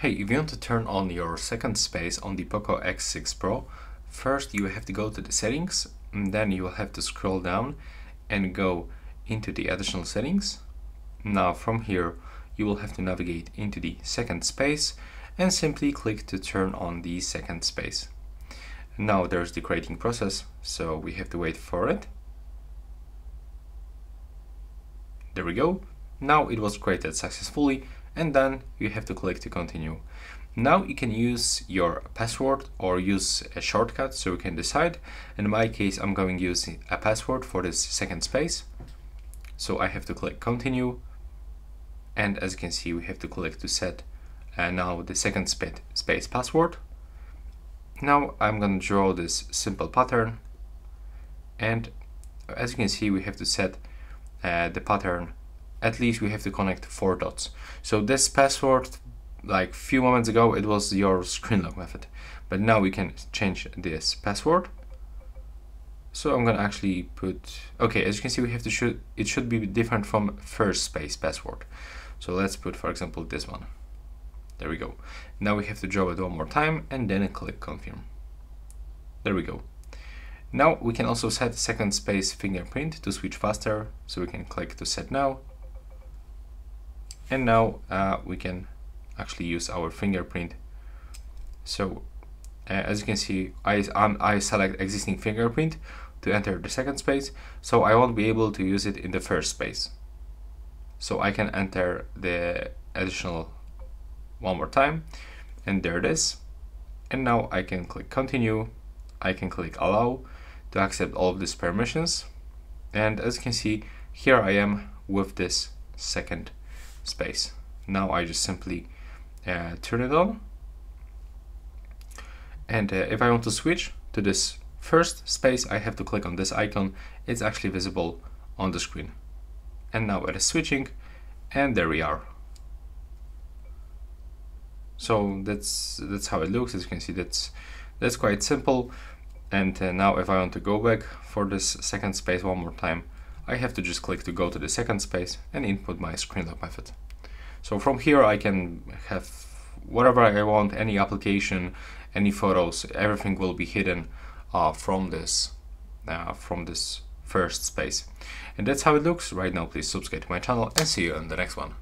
Hey, if you want to turn on your second space on the POCO X6 Pro, first you have to go to the settings, and then you will have to scroll down and go into the additional settings. Now from here, you will have to navigate into the second space and simply click to turn on the second space. Now there's the creating process, so we have to wait for it. There we go. Now it was created successfully and then you have to click to continue. Now you can use your password or use a shortcut so you can decide. In my case, I'm going to use a password for this second space. So I have to click continue. And as you can see, we have to click to set uh, now the second space password. Now I'm going to draw this simple pattern. And as you can see, we have to set uh, the pattern at least we have to connect four dots. So this password, like few moments ago, it was your screen lock method, but now we can change this password. So I'm gonna actually put, okay, as you can see, we have to should, it should be different from first space password. So let's put, for example, this one. There we go. Now we have to draw it one more time and then click confirm. There we go. Now we can also set second space fingerprint to switch faster. So we can click to set now and now uh, we can actually use our fingerprint. So uh, as you can see I, um, I select existing fingerprint to enter the second space. So I won't be able to use it in the first space. So I can enter the additional one more time. And there it is. And now I can click continue. I can click allow to accept all of these permissions. And as you can see here I am with this second space. Now I just simply uh, turn it on. And uh, if I want to switch to this first space, I have to click on this icon. It's actually visible on the screen. And now it is switching and there we are. So that's that's how it looks. As you can see, that's that's quite simple. And uh, now if I want to go back for this second space one more time, I have to just click to go to the second space and input my screen lock method. So from here I can have whatever I want, any application, any photos, everything will be hidden uh, from this uh, from this first space. And that's how it looks right now. Please subscribe to my channel and see you in the next one.